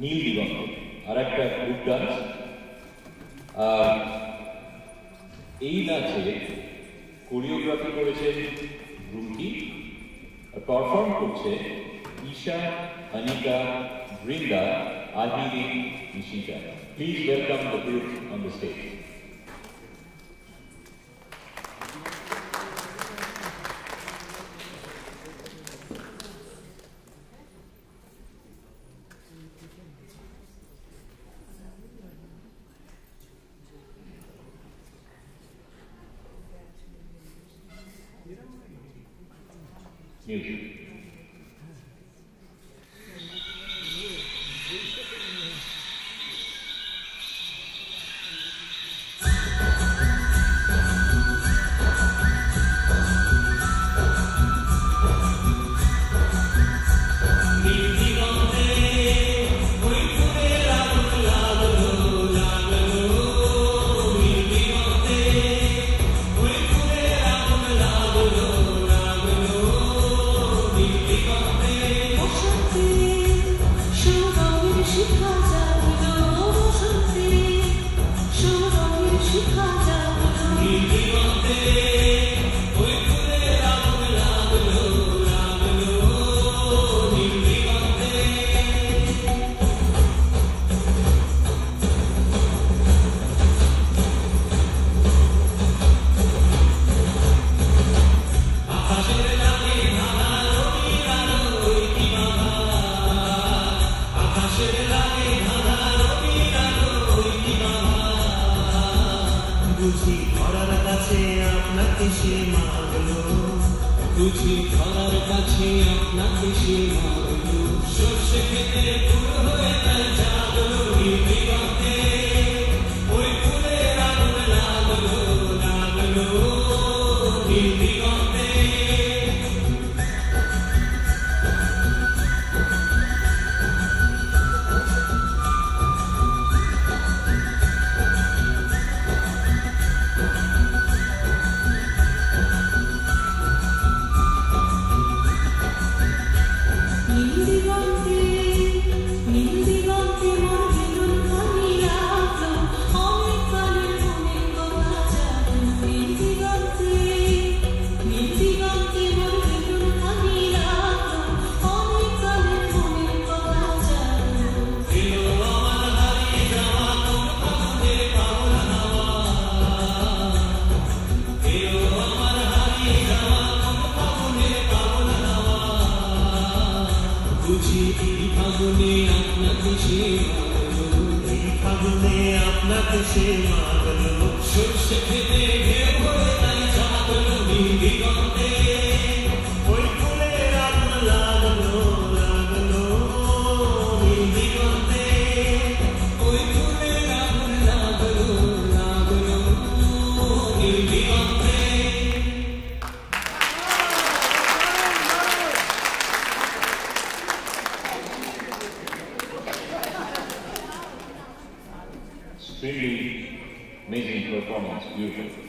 নীল দিগন্ত আর একটা group dance আর এই নাচে কোরিওগ্রাফি করেছে রুমকি, আর পারফর্ম করছে Isha Anika Brinda Ahiri Nishita. Please welcome the group on the stage Newton. বুঝি ধরার কাছে আপনাকে সে মারলো বুঝি ধরার কাছে আপনাকে সে মারলো সর্ষে খেতে ফুল হয়ে তাই জাগলো বুঝি ফাগুনে আপনাকে সে ফাগুনে আপনাকে সে মারলো। সর্ষে খেতে Extremely amazing performance, beautiful.